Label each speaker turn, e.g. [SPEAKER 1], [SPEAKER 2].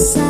[SPEAKER 1] side.